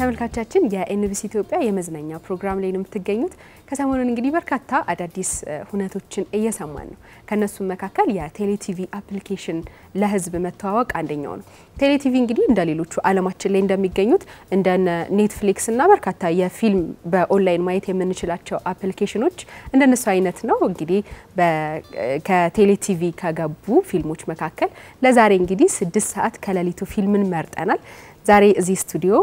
ተመልካቻችን የኤንቢሲ ኢትዮጵያ የመዝናኛ ፕሮግራም ላይ ነው የምትገኙት። ከሰሞኑን እንግዲህ በርካታ አዳዲስ ሁነቶችን እየሰማን ነው። ከነሱም መካከል የቴሌቲቪ application ለሕዝብ መተዋወቅ አንደኛው ነው። ቴሌቲቪ እንግዲህ እንደ ሌሎቹ ዓለማችን ላይ እንደሚገኙት እንደ ኔትፍሊክስ እና በርካታ የፊልም በኦንላይን ማየት የምንችላቸው application ኦች እንደነሱ አይነት ነው። እንግዲህ ከቴሌቲቪ ከገቡ ፊልሞች መካከል ለዛሬ እንግዲህ ስድስት ሰዓት ከሌሊቱ ፊልምን መርጠናል። ዛሬ እዚህ ስቱዲዮ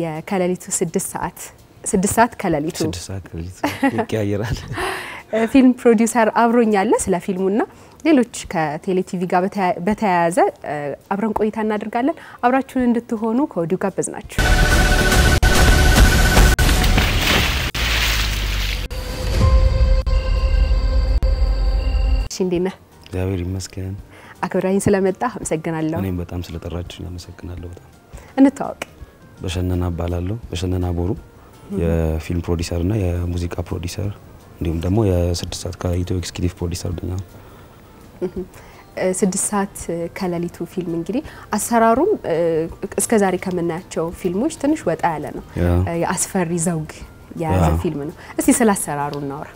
የከሌሊቱ ስድስት ሰዓት ስድስት ሰዓት ከሌሊቱ ስድስት ሰዓት ከሌሊቱ ይቀያየራል። ፊልም ፕሮዲውሰር አብሮኛለ ስለ ፊልሙና ሌሎች ከቴሌቲቪ ጋር በተያያዘ አብረን ቆይታ እናደርጋለን። አብራችሁን እንድትሆኑ ከወዲሁ ጋበዝናችሁ። እንዴት ነህ? እግዚአብሔር ይመስገን። አክብረኸኝ ስለመጣህ አመሰግናለሁ። እኔም በጣም ስለጠራችሁ አመሰግናለሁ። በጣም እንተዋወቅ። በሸነና እባላለሁ። በሸነና ቦሩ የፊልም ፕሮዲሰር እና የሙዚቃ ፕሮዲሰር እንዲሁም ደግሞ የስድስት ሰዓት ከሌሊቱ executive producer ነኝ። ስድስት ሰዓት ከሌሊቱ ፊልም እንግዲህ አሰራሩም እስከ ዛሬ ከምናያቸው ፊልሞች ትንሽ ወጣ ያለ ነው። የአስፈሪ ዘውግ የያዘ ፊልም ነው። እስቲ ስለ አሰራሩ እናውራ።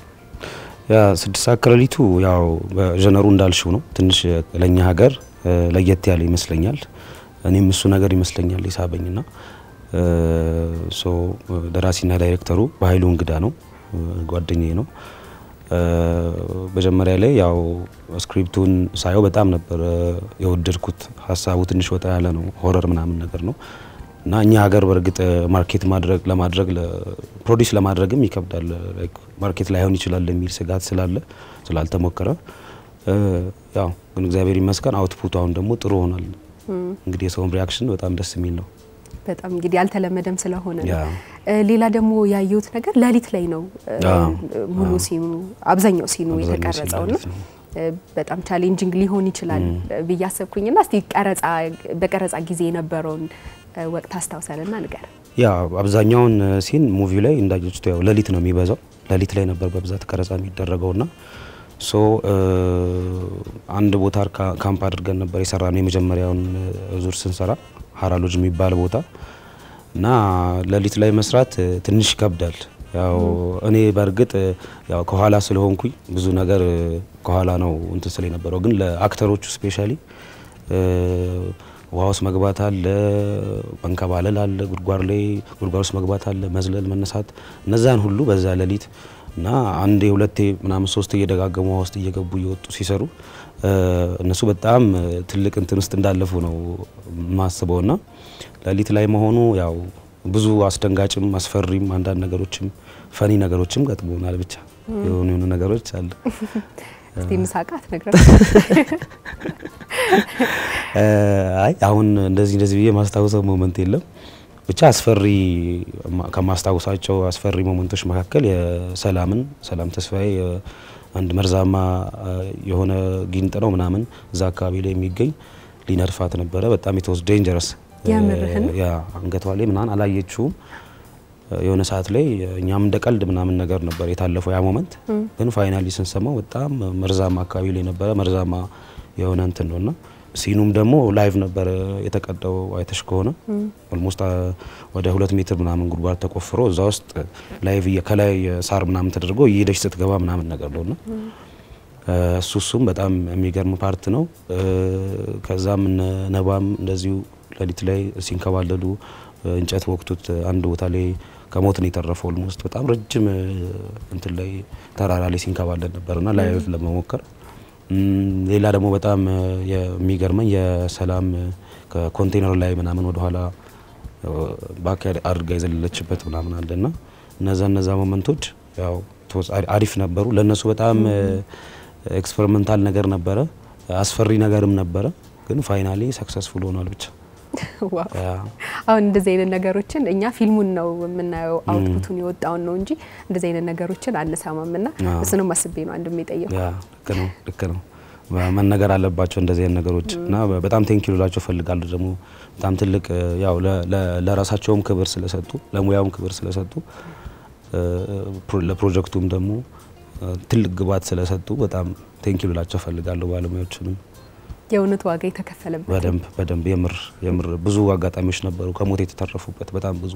ያ ስድስት ሰዓት ከሌሊቱ ያው በ genre ኡ እንዳልሽው ነው። ትንሽ ለእኛ ሀገር ለየት ያለ ይመስለኛል። እኔም እሱ ነገር ይመስለኛል የሳበኝና ደራሲና ዳይሬክተሩ በኃይሉ እንግዳ ነው፣ ጓደኛዬ ነው። መጀመሪያ ላይ ያው script ኡን ሳየው በጣም ነበር የወደድኩት። ሀሳቡ ትንሽ ወጣ ያለ ነው፣ horror ምናምን ነገር ነው እና እኛ ሀገር በእርግጥ market ማድረግ ለማድረግ produce ለማድረግም ይከብዳል። market ላይሆን ይችላል የሚል ስጋት ስላለ ስላልተሞከረ ያው ግን እግዚአብሔር ይመስገን output ኡ አሁን ደግሞ ጥሩ ሆኗል። እንግዲህ የሰውን reaction በጣም ደስ የሚል ነው። በጣም እንግዲህ ያልተለመደም ስለሆነ ነው። ሌላ ደግሞ ያየሁት ነገር ሌሊት ላይ ነው ሙሉ scene ኡ አብዛኛው scene ኡ የተቀረጸው ነው። በጣም challenging ሊሆን ይችላል ብዬ አሰብኩኝና እስቲ ቀረጻ በቀረጻ ጊዜ የነበረውን ወቅት አስታውሰንና ንገረን። ያ አብዛኛውን scene movie ው ላይ እንዳያችሁት ያው ሌሊት ነው የሚበዛው። ሌሊት ላይ ነበር በብዛት ቀረጻ የሚደረገውና so አንድ ቦታ ካምፕ አድርገን ነበር የሰራነው የመጀመሪያውን ዙር ስንሰራ ሀራሎጅ የሚባል ቦታ እና ሌሊት ላይ መስራት ትንሽ ይከብዳል። ያው እኔ በእርግጥ ያው ከኋላ ስለሆንኩኝ ብዙ ነገር ከኋላ ነው እንትን ስለ ነበረው፣ ግን ለ actor ኦቹ specially ውሃ ውስጥ መግባት አለ፣ መንከባለል አለ፣ ጉድጓድ ላይ ጉድጓድ ውስጥ መግባት አለ፣ መዝለል፣ መነሳት እነዛን ሁሉ በዛ ሌሊት እና አንዴ ሁለቴ ምናምን ሶስት እየደጋገሙ ውሃ ውስጥ እየገቡ እየወጡ ሲሰሩ እነሱ በጣም ትልቅ እንትን ውስጥ እንዳለፉ ነው ማስበው እና ሌሊት ላይ መሆኑ ያው ብዙ አስደንጋጭም አስፈሪም አንዳንድ ነገሮችም ፈኒ ነገሮችም ገጥሞናል። ብቻ የሆኑ የሆኑ ነገሮች አለ። እስቲ ምሳቃት ነገር አይ አሁን እንደዚህ እንደዚህ ብዬ ማስታወሰው moment የለም። ብቻ አስፈሪ ከማስታወሳቸው አስፈሪ moment ኦች መካከል የሰላምን ሰላም ተስፋዬ አንድ መርዛማ የሆነ ጊንጥ ነው ምናምን እዛ አካባቢ ላይ የሚገኝ ሊነድፋት ነበረ። በጣም it was dangerous ያ አንገቷ ላይ ምናምን አላየችውም። የሆነ ሰዓት ላይ እኛም እንደ ቀልድ ምናምን ነገር ነበር የታለፈው ያ moment። ግን finally ስንሰማው በጣም መርዛማ አካባቢ ላይ ነበረ። መርዛማ የሆነ እንትን ነውና scene ኑም ደግሞ live ነበር የተቀዳው። አይተሽ ከሆነ almost ወደ ሁለት ሜትር ምናምን ጉድጓድ ተቆፍሮ እዛ ውስጥ live ከላይ ሳር ምናምን ተደርጎ እየሄደች ስትገባ ምናምን ነገር ነውና እሱ እሱም በጣም የሚገርም part ነው። ከዛም ነባም እንደዚሁ ሌሊት ላይ ሲንከባለሉ እንጨት ወግቶት አንድ ቦታ ላይ ከሞት ነው የተረፈው። almost በጣም ረጅም እንትን ላይ ተራራ ላይ ሲንከባለል ነበርና live ለመሞከር ሌላ ደግሞ በጣም የሚገርመኝ የሰላም ከኮንቴነር ላይ ምናምን ወደኋላ back አድርጋ የዘለለችበት ምናምን አለና እነዛ እነዛ moment ኦች ያው አሪፍ ነበሩ። ለእነሱ በጣም experimental ነገር ነበረ፣ አስፈሪ ነገርም ነበረ። ግን finally successful ሆኗል ብቻ አሁን እንደዚህ አይነት ነገሮችን እኛ ፊልሙን ነው የምናየው፣ output ኡን የወጣውን ነው እንጂ እንደዚህ አይነት ነገሮችን አንሰማም። ና እሱንም አስቤ ነው አንድ የጠየኩ። ልክ ነው ልክ ነው መነገር አለባቸው እንደዚህ አይነት ነገሮች እና በጣም thank you ልላቸው እፈልጋለሁ። ደግሞ በጣም ትልቅ ያው ለራሳቸውም ክብር ስለሰጡ ለሙያውም ክብር ስለሰጡ ለፕሮጀክቱም ደግሞ ትልቅ ግብዓት ስለሰጡ በጣም thank you ልላቸው እፈልጋለሁ ባለሙያዎችንም የእውነት ዋጋ የተከፈለበት በደንብ በደንብ የምር የምር ብዙ አጋጣሚዎች ነበሩ ከሞት የተረፉበት በጣም ብዙ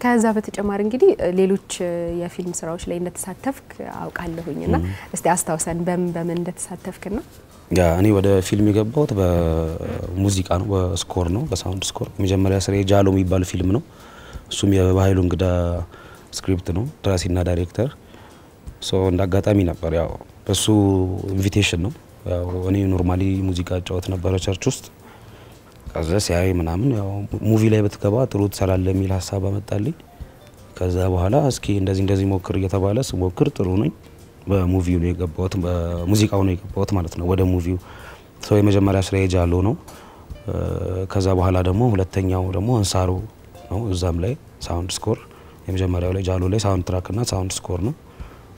ከዛ በተጨማሪ እንግዲህ ሌሎች የፊልም ስራዎች ላይ እንደተሳተፍክ አውቃለሁኝ እና እስቲ አስታውሰን በምን በምን እንደተሳተፍክና yeah እኔ ወደ ፊልም የገባሁት በሙዚቃ ነው፣ በ score ነው፣ በ sound score። የመጀመሪያ ስራ ጃሎ የሚባል ፊልም ነው። እሱም የባህሉ እንግዳ script ነው፣ ደራሲና ዳይሬክተር። so እንደ አጋጣሚ ነበር ያው በሱ invitation ነው። ያው እኔ normally ሙዚቃ እጫወት ነበረ church ውስጥ። ከዛ ሲያይ ምናምን ያው movie ላይ ብትገባ ጥሩ ትሰራለህ የሚል ሀሳብ አመጣልኝ። ከዛ በኋላ እስኪ እንደዚህ እንደዚህ ሞክር እየተባለ ስሞክር ጥሩ ነኝ። በ movie ው ነው የገባሁት፣ በሙዚቃው ነው የገባሁት ማለት ነው ወደ movie ው። so የመጀመሪያ ስራ ጃሎ ነው። ከዛ በኋላ ደግሞ ሁለተኛው ደግሞ አንሳሮ ነው። እዛም ላይ sound score፣ የመጀመሪያው ላይ ጃሎ ላይ soundtrack እና sound score ነው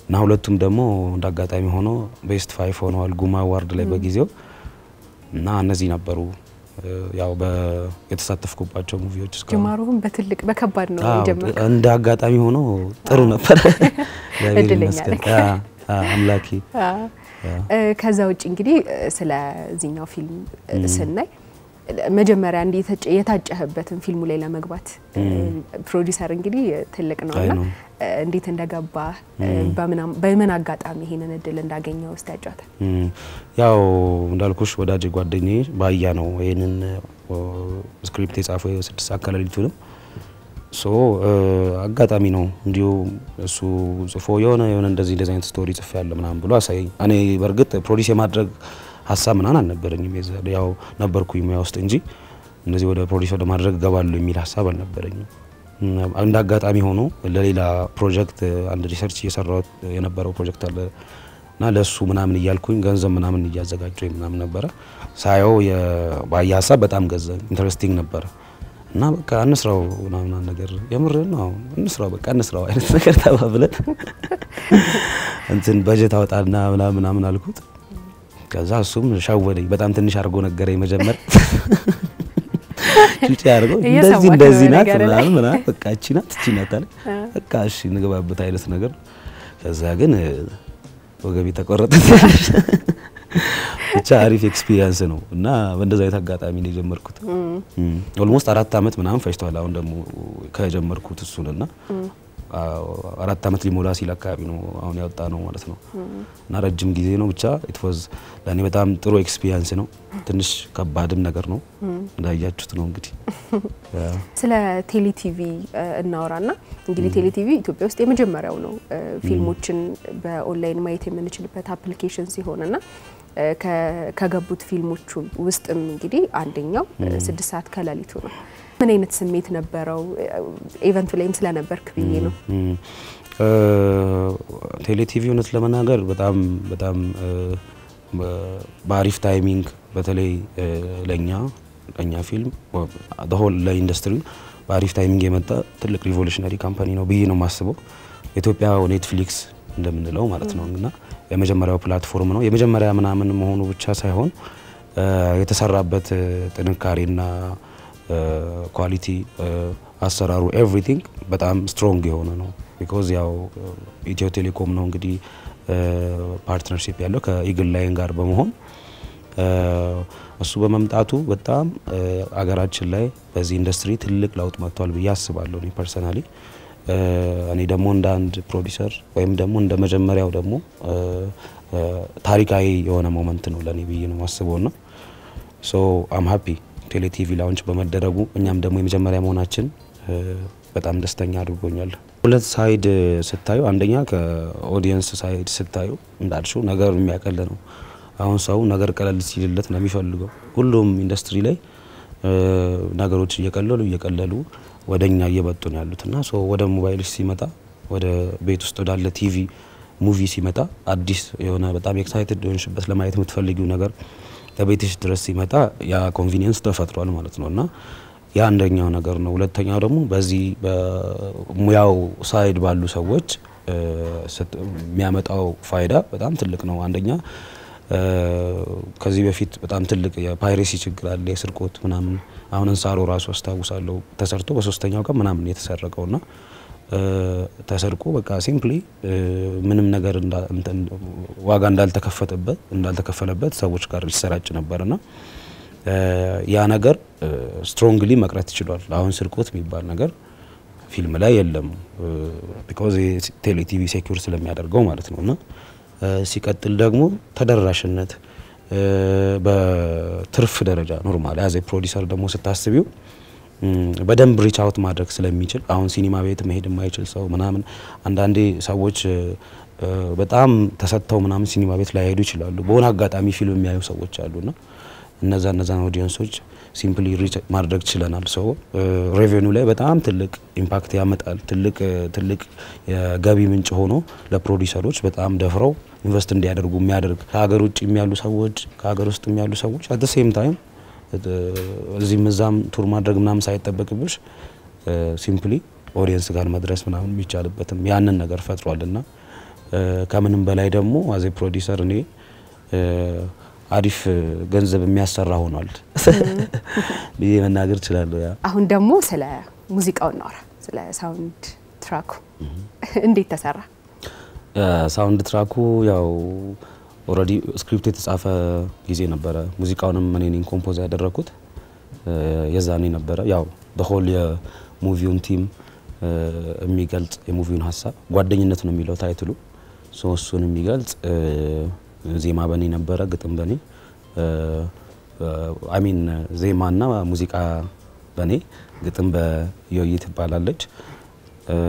እና ሁለቱም ደግሞ እንደ አጋጣሚ ሆኖ best five ሆነዋል ጉማ award ላይ በጊዜው። እና እነዚህ ነበሩ። ያው የተሳተፍኩባቸው movie ዎች ጅማሮህም በትልቅ በከባድ ነው አዎ፣ የጀመርከው። እንደ አጋጣሚ ሆኖ ጥሩ ነበር። እግዚአብሔር ይመስገን። አምላኬ። ከዛ ውጭ እንግዲህ ስለዚህኛው ፊልም ስናይ መጀመሪያ እንዲ የታጨህበትን ፊልሙ ላይ ለመግባት? ፕሮዲሰር እንግዲህ ትልቅ ነው እና እንዴት እንደገባ በምን አጋጣሚ ይሄንን እድል እንዳገኘው እስቲ ያጫውተናል። ያው እንዳልኩሽ ወዳጅ ጓደኛዬ ባያ ነው ይህንን script የጻፈው የስድስት ሰዓት ከሌሊቱንም። so አጋጣሚ ነው እንዲሁ እሱ ጽፎ የሆነ የሆነ እንደዚህ እንደዚህ አይነት story ጽፌ ያለ ምናምን ብሎ አሳየኝ። እኔ በእርግጥ produce የማድረግ ሀሳብ ምናምን አልነበረኝም። ያው ነበርኩኝ ሙያ ውስጥ እንጂ እንደዚህ ወደ produce ወደ ማድረግ እገባለሁ የሚል ሀሳብ አልነበረኝም። እንደ አጋጣሚ ሆኖ ለሌላ ፕሮጀክት አንድ research እየሰራሁት የነበረው ፕሮጀክት አለ እና ለእሱ ምናምን እያልኩኝ ገንዘብ ምናምን እያዘጋጀሁ ምናምን ነበረ ሳየው የባየ ሀሳብ በጣም ገዛኝ interesting ነበረ እና በቃ እንስራው ምናምን ነገር የምር ነው እንስራው በቃ እንስራው አይነት ነገር ተባብለን እንትን በጀት አወጣና ምናምን ምናምን አልኩት። ከዛ እሱም ሸወደኝ በጣም ትንሽ አድርጎ ነገረኝ መጀመር ጩጬ አድርገው እንደዚህ እንደዚህ ናት ምናምን ምናምን በቃ እቺ ናት እቺ ናት አለ። በቃ እሺ እንግባበት አይነት ነገር ከዛ ግን ወገቤ ተቆረጠ። ብቻ አሪፍ experience ነው እና በእንደዛ አይነት አጋጣሚ ነው የጀመርኩት። almost አራት አመት ምናምን ፈጅቷል። አሁን ደግሞ ከጀመርኩት እሱንና አዎ፣ አራት አመት ሊሞላ ሲል አካባቢ ነው አሁን የወጣ ነው ማለት ነው እና ረጅም ጊዜ ነው። ብቻ it was ለእኔ በጣም ጥሩ experience ነው። ትንሽ ከባድም ነገር ነው እንዳያችሁት ነው እንግዲህ ስለ ቴሌቲቪ እናወራና እንግዲህ ቴሌቲቪ ኢትዮጵያ ውስጥ የመጀመሪያው ነው ፊልሞችን በኦንላይን ማየት የምንችልበት application ሲሆንና እ፣ ከ- ከገቡት ፊልሞቹ ውስጥም እንግዲህ አንደኛው ስድስት ሰዓት ከሌሊቱ ነው። ምን አይነት ስሜት ነበረው? event ኡ ላይም ስለነበርክ ብዬ ነው። ቴሌቲቪ እውነት ለመናገር በጣም በጣም በአሪፍ timing በተለይ ለእኛ ለእኛ ፊልም whole ለኢንዱስትሪው በአሪፍ timing የመጣ ትልቅ revolutionary company ነው ብዬ ነው የማስበው። የኢትዮጵያ Netflix እንደምንለው ማለት ነው እና የመጀመሪያው platform ነው። የመጀመሪያ ምናምን መሆኑ ብቻ ሳይሆን የተሰራበት ጥንካሬና quality አሰራሩ everything በጣም strong የሆነ ነው። because ያው ኢትዮ ቴሌኮም ነው እንግዲህ partnership ያለው ከ Eagle Lion ጋር በመሆን እሱ በመምጣቱ በጣም አገራችን ላይ በዚህ ኢንዱስትሪ ትልቅ ለውጥ መጥቷል ብዬ አስባለሁ። እኔ personally እኔ ደግሞ እንደ አንድ ፕሮዲሰር ወይም ደግሞ እንደ መጀመሪያው ደግሞ ታሪካዊ የሆነ moment ነው ለእኔ ብዬ ነው ማስበው ና so I'm happy ቴሌቲቪ launch በመደረጉ እኛም ደግሞ የመጀመሪያ መሆናችን በጣም ደስተኛ አድርጎኛል። ሁለት side ስታዩ፣ አንደኛ ከ audience side ስታዩ እንዳልሽው ነገር የሚያቀል ነው። አሁን ሰው ነገር ቀለል ሲልለት ነው የሚፈልገው። ሁሉም ኢንዱስትሪ ላይ ነገሮች እየቀለሉ እየቀለሉ ወደ እኛ እየመጡ ነው ያሉት እና ወደ ሞባይልሽ ሲመጣ ወደ ቤት ውስጥ ወዳለ TV movie ሲመጣ አዲስ የሆነ በጣም excited ሆንሽበት ለማየት የምትፈልጊው ነገር ከቤትሽ ድረስ ሲመጣ ያ convenience ተፈጥሯል ማለት ነው እና ያ አንደኛው ነገር ነው። ሁለተኛው ደግሞ በዚህ በሙያው side ባሉ ሰዎች የሚያመጣው ፋይዳ በጣም ትልቅ ነው። አንደኛ ከዚህ በፊት በጣም ትልቅ የ piracy ችግር አለ፣ የስርቆት ምናምን። አሁን እንሳሮ ራሱ አስታውሳለሁ ተሰርቶ በሶስተኛው ቀን ምናምን የተሰረቀው ና ተሰርቆ በቃ simply ምንም ነገር ዋጋ እንዳልተከፈተበት እንዳልተከፈለበት ሰዎች ጋር ሊሰራጭ ነበርና ያ ነገር strongly መቅረት ችሏል። አሁን ስርቆት የሚባል ነገር ፊልም ላይ የለም። because ቴሌ ቲቪ secure ስለሚያደርገው ማለት ነው። እና ሲቀጥል ደግሞ ተደራሽነት በትርፍ ደረጃ normally as a producer ደግሞ ስታስቢው በደንብ reach out ማድረግ ስለሚችል አሁን ሲኒማ ቤት መሄድ የማይችል ሰው ምናምን አንዳንዴ ሰዎች በጣም ተሰጥተው ምናምን ሲኒማ ቤት ላይሄዱ ይችላሉ። በሆነ አጋጣሚ ፊልም የሚያዩ ሰዎች አሉና እነዛ እነዛን audience ኦች simply reach ማድረግ ችለናል። ሰው revenue ው ላይ በጣም ትልቅ impact ያመጣል። ትልቅ ትልቅ የገቢ ምንጭ ሆኖ ለፕሮዲሰሮች በጣም ደፍረው invest እንዲያደርጉ የሚያደርግ ከሀገር ውጭ የሚያሉ ሰዎች ከሀገር ውስጥ የሚያሉ ሰዎች at same time እዚህም እዛም tour ማድረግ ምናምን ሳይጠበቅብሽ simply audience ጋር መድረስ ምናምን የሚቻልበትም ያንን ነገር ፈጥሯል እና ከምንም በላይ ደግሞ as a producer እኔ አሪፍ ገንዘብ የሚያሰራ ሆኗል ብዬ መናገር እችላለሁ። yeah አሁን ደግሞ ስለ ሙዚቃው እናውራ። ስለ soundtrack ኡ እንዴት ተሰራ? soundtrack ኡ ያው already script የተጻፈ ጊዜ ነበረ። ሙዚቃውንም እኔ ነኝ compose ያደረኩት የዛኔ ነበረ። ያው በ whole የ movie ውን theme የሚገልጽ የ movie ውን ሀሳብ ጓደኝነት ነው የሚለው title ኡ። እሱን የሚገልጽ ዜማ በኔ ነበረ፣ ግጥም በኔ I mean ዜማና ሙዚቃ በኔ ግጥም በዮይ ትባላለች።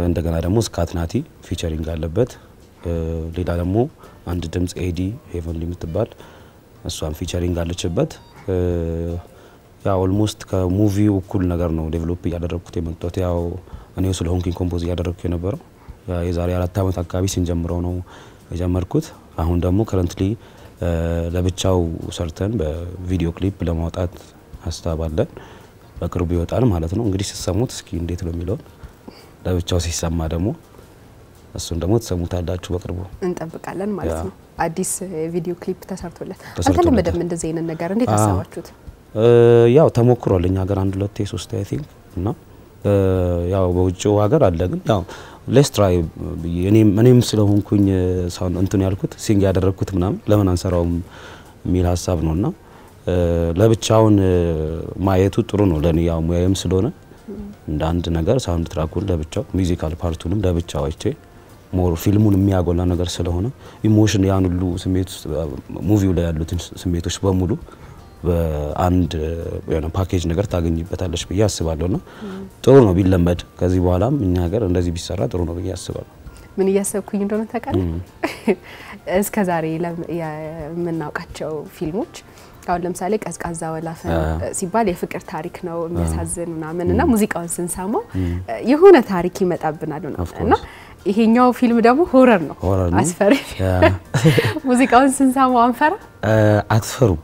እንደገና ደግሞ ስካትናቲ featuring አለበት። ሌላ ደግሞ አንድ ድምጽ ኤዲ ሄቨንሊ የምትባል እሷን featuring አለችበት። ያው almost ከ movie ው እኩል ነገር ነው develop እያደረግኩት የመጣሁት። ያው እኔው ስለሆንኩኝ compose እያደረግኩ የነበረው የዛሬ አራት ዓመት አካባቢ ስንጀምረው ነው የጀመርኩት። አሁን ደግሞ currently ለብቻው ሰርተን በ video clip ለማውጣት ሀሳብ አለን። በቅርቡ ይወጣል ማለት ነው። እንግዲህ ስትሰሙት እስኪ እንዴት ነው የሚለውን ለብቻው ሲሰማ ደግሞ እሱን ደግሞ ትሰሙታላችሁ በቅርቡ እንጠብቃለን ማለት ነው። አዲስ video clip ተሰርቶለት አልተለመደም እንደዚህ አይነት ነገር እንዴት አሰባችሁት? ያው ተሞክሯል እኛ ሀገር አንድ ሁለቴ ሶስት I think እና ያው በውጭው ሀገር አለ ግን ያው let's try እኔም ስለሆንኩኝ sound እንትን ያልኩት sing ያደረግኩት ምናምን ለምን አንሰራውም የሚል ሀሳብ ነው እና ለብቻውን ማየቱ ጥሩ ነው ለኔ ያው ሙያዬም ስለሆነ እንደ አንድ ነገር soundtrack ኡን ለብቻው musical part ኡንም ለብቻው አይቼ more ፊልሙን የሚያጎላ ነገር ስለሆነ emotion ያን ሁሉ ስሜት movie ው ላይ ያሉትን ስሜቶች በሙሉ በአንድ የሆነ ፓኬጅ ነገር ታገኝበታለች ብዬ አስባለሁ። ና ጥሩ ነው ቢለመድ። ከዚህ በኋላም እኛ ሀገር እንደዚህ ቢሰራ ጥሩ ነው ብዬ አስባለሁ። ምን እያሰብኩኝ እንደሆነ ታውቃለህ? እስከ ዛሬ የምናውቃቸው ፊልሞች። አሁን ለምሳሌ ቀዝቃዛ ወላፈን ሲባል የፍቅር ታሪክ ነው የሚያሳዝን ምናምን እና ሙዚቃውን ስንሰማው የሆነ ታሪክ ይመጣብናል። እና ይሄኛው ፊልም ደግሞ horror ነው፣ horror ነው። አስፈሪ ሙዚቃውን ስንሰማው አንፈራ አትፈሩም?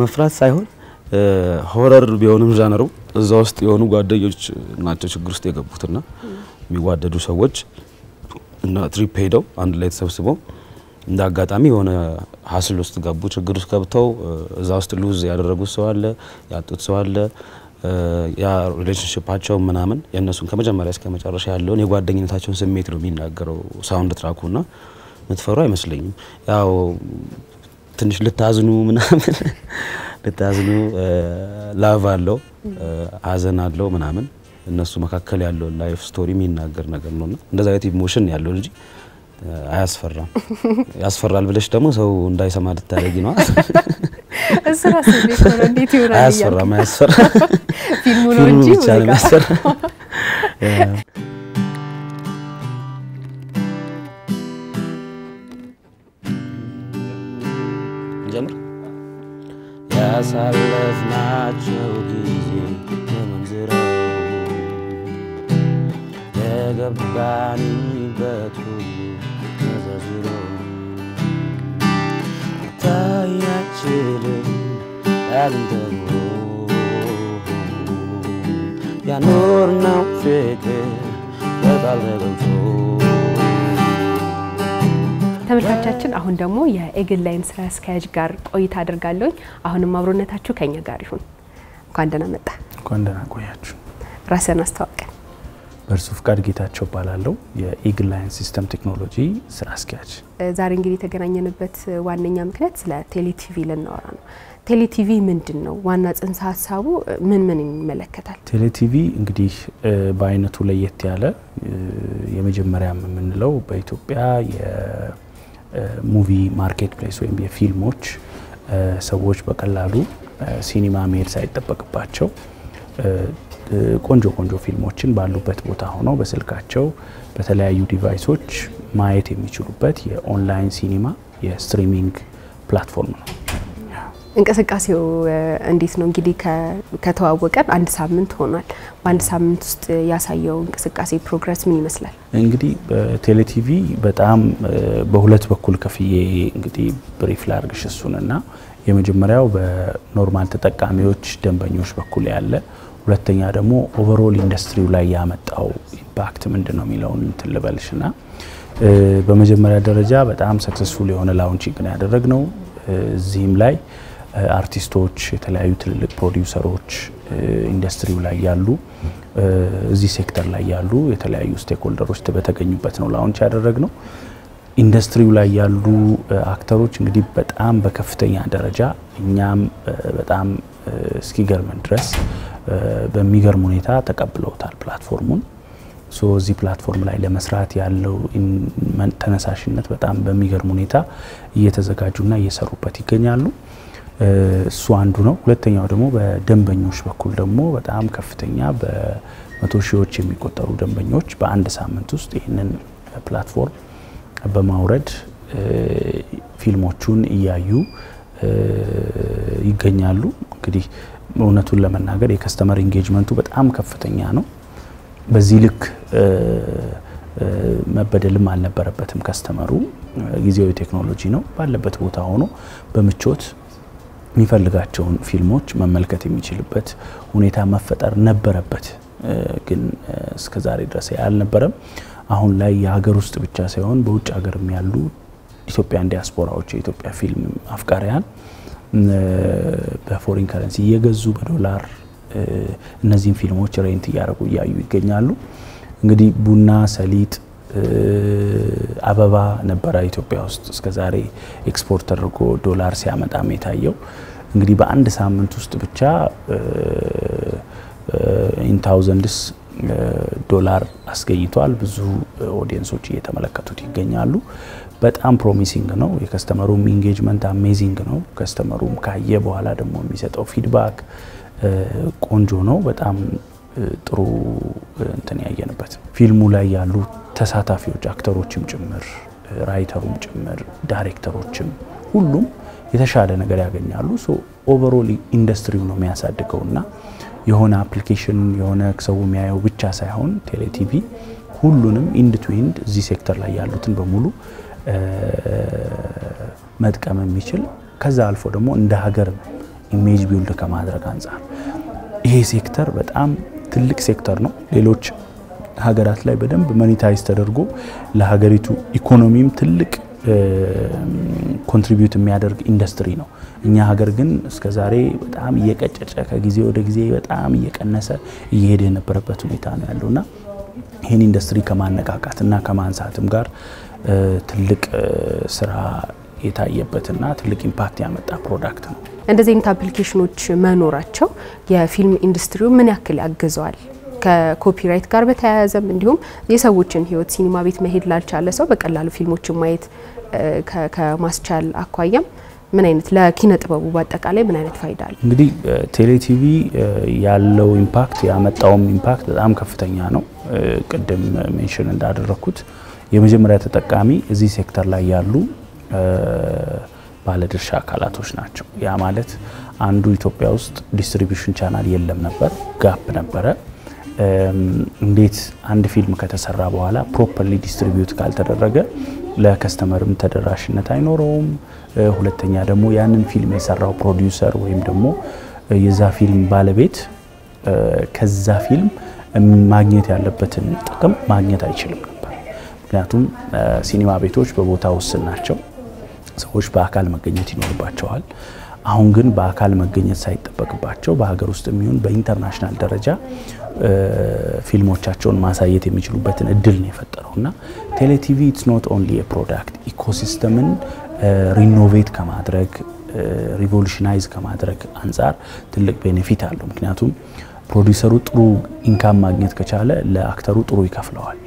መፍራት ሳይሆን horror ቢሆንም genre ኡ እዛ ውስጥ የሆኑ ጓደኞች ናቸው ችግር ውስጥ የገቡትና የሚዋደዱ ሰዎች እና trip ሄደው አንድ ላይ ተሰብስበው እንደ አጋጣሚ የሆነ hassle ውስጥ ገቡ። ችግር ውስጥ ገብተው እዛ ውስጥ lose ያደረጉት ሰው አለ፣ ያጡት ሰው አለ። ያ relationship ኣቸው ምናምን የእነሱን ከመጀመሪያ እስከ መጨረሻ ያለውን የጓደኝነታቸውን ስሜት ነው የሚናገረው soundtrack ኡና ምትፈሩ አይመስለኝም። ያው ትንሽ ልታዝኑ ምናምን ልታዝኑ love አለው ሀዘን አለው ምናምን እነሱ መካከል ያለው life story የሚናገር ነገር ነውና እንደዛ አይነት emotion ያለው እንጂ አያስፈራም። ያስፈራል ብለሽ ደግሞ ሰው እንዳይሰማ ልታደርጊ ነው። ሆነ እንዴት ይሆናል አያስፈራም፣ አያስፈራም። ፊልሙ ነው እንጂ ብቻ ነው የሚያስፈራ። ያሳለፍናቸው ጊዜ ተመንዝረው የገባንበት ሁሉ ያልንተው ያኖርነው ፍቅር በቃል ተገልጾ ተመልካቾቻችን አሁን ደግሞ የ Eagle Lion ስራ አስኪያጅ ጋር ቆይታ አደርጋለሁኝ። አሁንም አብሮነታችሁ ከኛ ጋር ይሁን። እንኳን ደህና መጣ። እንኳን ደህና ቆያችሁ። ራስህን አስተዋውቀን። በእርሱ ፍቃድ ጌታቸው እባላለሁ የ Eagle Lion System Technology ስራ አስኪያጅ። ዛሬ እንግዲህ የተገናኘንበት ዋነኛ ምክንያት ስለ ቴሌቲቪ ልናወራ ነው። ቴሌቲቪ ምንድን ነው? ዋና ጽንሰ ሀሳቡ ምን ምን ይመለከታል? ቴሌቲቪ እንግዲህ በአይነቱ ለየት ያለ የመጀመሪያም የምንለው በኢትዮጵያ የ movie market place ወይም የፊልሞች ሰዎች በቀላሉ ሲኒማ መሄድ ሳይጠበቅባቸው ቆንጆ ቆንጆ ፊልሞችን ባሉበት ቦታ ሆነው በስልካቸው በተለያዩ device ኦች ማየት የሚችሉበት የኦንላይን ሲኒማ የ streaming platform ነው። እንቅስቃሴው እንዴት ነው? እንግዲህ ከተዋወቀን አንድ ሳምንት ሆኗል። በአንድ ሳምንት ውስጥ ያሳየው እንቅስቃሴ progress ምን ይመስላል? እንግዲህ በቴሌቲቪ በጣም በሁለት በኩል ከፍዬ እንግዲህ brief ላርግሽ እሱንና የመጀመሪያው በ normal ተጠቃሚዎች ደንበኞች በኩል ያለ ሁለተኛ ደግሞ overall industry ው ላይ ያመጣው impact ምንድን ነው የሚለውን እንትን ልበልሽ ና በመጀመሪያ ደረጃ በጣም successful የሆነ launching ነው ያደረግነው። እዚህም ላይ አርቲስቶች፣ የተለያዩ ትልልቅ producer ኦች፣ industry ው ላይ ያሉ እዚህ ሴክተር ላይ ያሉ የተለያዩ stakeholder ኦች በተገኙበት ነው launch ያደረግነው። ኢንዱስትሪው ላይ ያሉ actor ኦች እንግዲህ በጣም በከፍተኛ ደረጃ እኛም በጣም እስኪገርመን ድረስ በሚገርም ሁኔታ ተቀብለውታል platform ኡን። so እዚህ platform ላይ ለመስራት ያለው ተነሳሽነት በጣም በሚገርም ሁኔታ እየተዘጋጁና እየሰሩበት ይገኛሉ። እሱ አንዱ ነው። ሁለተኛው ደግሞ በደንበኞች በኩል ደግሞ በጣም ከፍተኛ በመቶ ሺዎች የሚቆጠሩ ደንበኞች በአንድ ሳምንት ውስጥ ይህንን platform በማውረድ ፊልሞቹን እያዩ ይገኛሉ። እንግዲህ እውነቱን ለመናገር የ customer engagement ኡ በጣም ከፍተኛ ነው። በዚህ ልክ መበደልም አልነበረበትም። customer ኡ ጊዜያዊ ቴክኖሎጂ ነው። ባለበት ቦታ ሆኖ በምቾት የሚፈልጋቸውን ፊልሞች መመልከት የሚችልበት ሁኔታ መፈጠር ነበረበት። ግን እስከዛሬ ድረስ አልነበረም። አሁን ላይ የሀገር ውስጥ ብቻ ሳይሆን በውጭ ሀገርም ያሉ Ethiopian ዲያስፖራዎች የኢትዮጵያ ፊልም አፍቃሪያን በ foreign currency እየገዙ በዶላር እነዚህን ፊልሞች rent እያደረጉ እያዩ ይገኛሉ። እንግዲህ ቡና፣ ሰሊጥ፣ አበባ ነበረ ኢትዮጵያ ውስጥ እስከዛሬ ኤክስፖርት ተደርጎ ዶላር ሲያመጣም የታየው እንግዲህ በአንድ ሳምንት ውስጥ ብቻ in thousands ዶላር አስገኝቷል። ብዙ audience ኦች እየተመለከቱት ይገኛሉ። በጣም promising ነው። የ customer ኡም engagement amazing ነው። customer ኡም ካየ በኋላ ደግሞ የሚሰጠው feedback ቆንጆ ነው። በጣም ጥሩ እንትን ያየንበት ፊልሙ ላይ ያሉ ተሳታፊዎች actor ኦችም ጭምር writer ኡም ጭምር ዳይሬክተሮችም ሁሉም የተሻለ ነገር ያገኛሉ። so overall industry ው ነው የሚያሳድገው እና የሆነ application የሆነ ሰው የሚያየው ብቻ ሳይሆን ቴሌቲቪ ሁሉንም end to end እዚህ ሴክተር ላይ ያሉትን በሙሉ መጥቀም የሚችል ከዛ አልፎ ደግሞ እንደ ሀገር image build ከማድረግ አንጻር ይሄ ሴክተር በጣም ትልቅ ሴክተር ነው። ሌሎች ሀገራት ላይ በደንብ monetize ተደርጎ ለሀገሪቱ ኢኮኖሚም ትልቅ contribute የሚያደርግ ኢንዱስትሪ ነው። እኛ ሀገር ግን እስከዛሬ በጣም እየቀጨጨ ከጊዜ ወደ ጊዜ በጣም እየቀነሰ እየሄደ የነበረበት ሁኔታ ነው ያለውና ይህን ኢንዱስትሪ ከማነቃቃት እና ከማንሳትም ጋር ትልቅ ስራ የታየበትና ትልቅ impact ያመጣ product ነው። እንደዚህ አይነት application ኦች መኖራቸው የፊልም ኢንዱስትሪው ምን ያክል ያግዘዋል? ከ copyright ጋር በተያያዘም እንዲሁም የሰዎችን ሕይወት ሲኒማ ቤት መሄድ ላልቻለ ሰው በቀላሉ ፊልሞችን ማየት ከማስቻል አኳያም ምን አይነት ለኪነ ጥበቡ በአጠቃላይ ምን አይነት ፋይዳ አለ? እንግዲህ ቴሌቲቪ ያለው impact ያመጣውም ኢምፓክት በጣም ከፍተኛ ነው። ቅድም mention እንዳደረግኩት የመጀመሪያ ተጠቃሚ እዚህ ሴክተር ላይ ያሉ ባለድርሻ አካላቶች ናቸው። ያ ማለት አንዱ ኢትዮጵያ ውስጥ distribution channel የለም ነበር፣ gap ነበረ። እንዴት አንድ ፊልም ከተሰራ በኋላ properly distribute ካልተደረገ ለ customer ም ተደራሽነት አይኖረውም። ሁለተኛ ደግሞ ያንን ፊልም የሰራው ፕሮዲውሰር ወይም ደግሞ የዛ ፊልም ባለቤት ከዛ ፊልም ማግኘት ያለበትን ጥቅም ማግኘት አይችልም ነበር። ምክንያቱም ሲኒማ ቤቶች በቦታ ውስን ናቸው። ሰዎች በአካል መገኘት ይኖርባቸዋል። አሁን ግን በአካል መገኘት ሳይጠበቅባቸው በሀገር ውስጥ የሚሆን በ international ደረጃ ፊልሞቻቸውን ማሳየት የሚችሉበትን እድል ነው የፈጠረው እና ቴሌቲቪ it's not only የ product ecosystem ን renovate ከማድረግ revolutionize ከማድረግ አንጻር ትልቅ benefit አለው። ምክንያቱም ፕሮዲሰሩ ጥሩ income ማግኘት ከቻለ ለ actor ኡ ጥሩ ይከፍለዋል።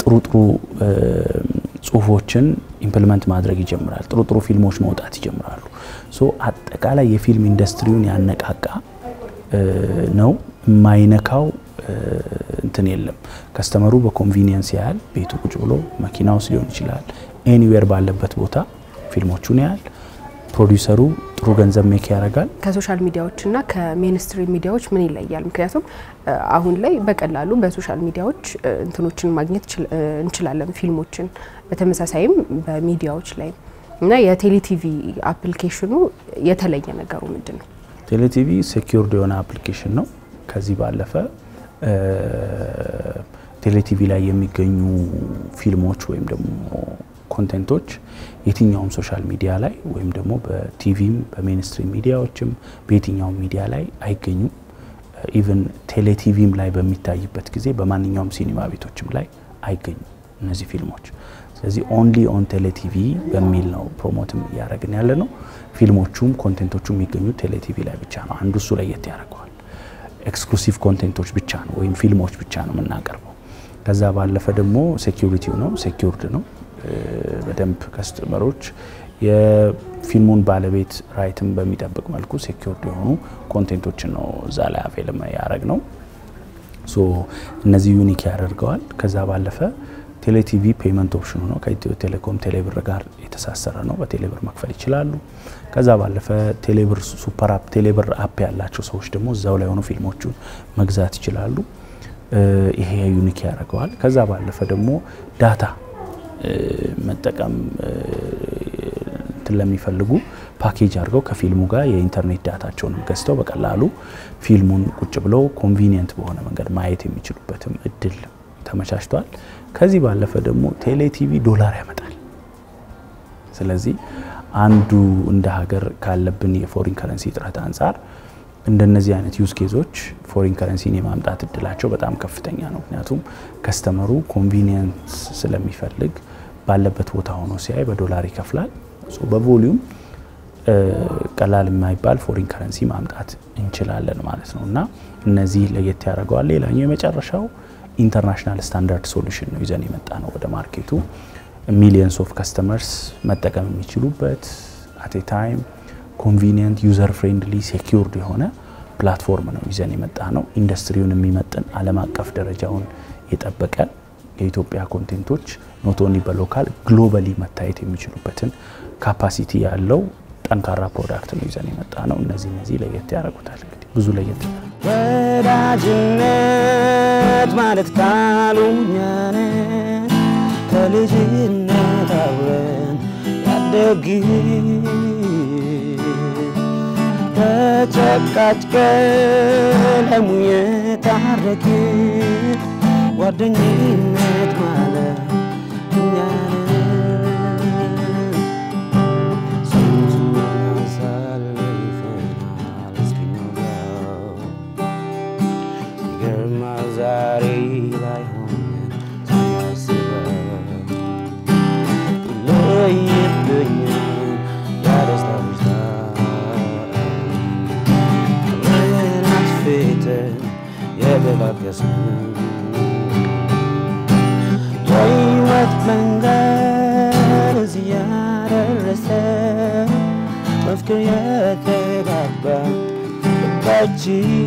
ጥሩ ጥሩ ጽሁፎችን implement ማድረግ ይጀምራል። ጥሩ ጥሩ ፊልሞች መውጣት ይጀምራሉ። so አጠቃላይ የፊልም ኢንዱስትሪውን ያነቃቃ ነው። የማይነካው እንትን የለም። customer ኡ በ convenience ያህል ቤቱ ቁጭ ብሎ መኪና ውስጥ ሊሆን ይችላል፣ anywhere ባለበት ቦታ ፊልሞቹን ያህል ፕሮዲውሰሩ ጥሩ ገንዘብ make ያደርጋል። ከሶሻል ሚዲያዎችና ከሜንስትሪም ሚዲያዎች ምን ይለያል? ምክንያቱም አሁን ላይ በቀላሉ በ social media ዎች እንትኖችን ማግኘት እንችላለን ፊልሞችን፣ በተመሳሳይም በሚዲያዎች ላይ እና የቴሌቲቪ application ኑ የተለየ ነገሩ ምንድን ነው? ቴሌቲቪ secured የሆነ application ነው። ከዚህ ባለፈ ቴሌቲቪ ላይ የሚገኙ ፊልሞች ወይም ደግሞ content ኦች የትኛውም social media ላይ ወይም ደግሞ በቲቪም በሜንስትሪም ሚዲያዎችም በየትኛውም ሚዲያ ላይ አይገኙም። even ቴሌቲቪም ላይ በሚታይበት ጊዜ በማንኛውም ሲኒማ ቤቶችም ላይ አይገኙም እነዚህ ፊልሞች። ስለዚህ only on ቴሌቲቪ በሚል ነው promote ም እያደረግን ያለ ነው። ፊልሞቹም content ኦቹም የሚገኙት ቴሌቲቪ ላይ ብቻ ነው። አንዱ እሱ ለየት ያደርገዋል። exclusive content ኦች ብቻ ነው ወይም ፊልሞች ብቻ ነው የምናቀርበው። ከዛ ባለፈ ደግሞ security ው ነው secured ነው በደንብ customer ኦች የፊልሙን ባለቤት right ን በሚጠብቅ መልኩ secured የሆኑ content ኦችን ነው እዛ ላይ avail ም ያደረግ ነው። እነዚህ unique ያደርገዋል። ከዛ ባለፈ ቴሌቲቪ payment option ኑ ነው ከኢትዮ ቴሌኮም ቴሌብር ጋር የተሳሰረ ነው። በቴሌብር መክፈል ይችላሉ። ከዛ ባለፈ ቴሌብር super app ቴሌብር app ያላቸው ሰዎች ደግሞ እዛው ላይ ሆኑ ፊልሞቹን መግዛት ይችላሉ። ይሄ unique ያደርገዋል። ከዛ ባለፈ ደግሞ data መጠቀም ለሚፈልጉ ፓኬጅ አድርገው ከፊልሙ ጋር የኢንተርኔት data ቸውንም ገዝተው በቀላሉ ፊልሙን ቁጭ ብለው convenient በሆነ መንገድ ማየት የሚችሉበትም እድል ተመቻችቷል። ከዚህ ባለፈ ደግሞ ቴሌቲቪ ዶላር ያመጣል። ስለዚህ አንዱ እንደ ሀገር ካለብን የ foreign currency እጥረት አንጻር እንደነዚህ አይነት use case ኦች foreign currency ን የማምጣት እድላቸው በጣም ከፍተኛ ነው። ምክንያቱም customer ኡ convenience ስለሚፈልግ ባለበት ቦታ ሆኖ ሲያይ በዶላር ይከፍላል። በ volume ም ቀላል የማይባል foreign currency ማምጣት እንችላለን ማለት ነው እና እነዚህ ለየት ያደርገዋል። ሌላኛው የመጨረሻው international standard solution ነው ይዘን የመጣ ነው ወደ market ኡ millions of customers መጠቀም የሚችሉበት at a time convenient user friendly secured የሆነ platform ነው ይዘን የመጣ ነው። ኢንዱስትሪውን የሚመጥን ዓለም አቀፍ ደረጃውን የጠበቀ የኢትዮጵያ content ኦች only በ local globally መታየት የሚችሉበትን ካፓሲቲ ያለው ጠንካራ ፕሮዳክት ነው ይዘን የመጣ ነው። እነዚህ እነዚህ ለየት ያደርጉታል። እንግዲህ ብዙ ለየት ወዳጅነት ማለት ካሉኛን ከልጅነት አብረን ያደግ ተጨቃጭ ቀለሙ የታረቅ ጓደኝነት ማለት እኛን dia.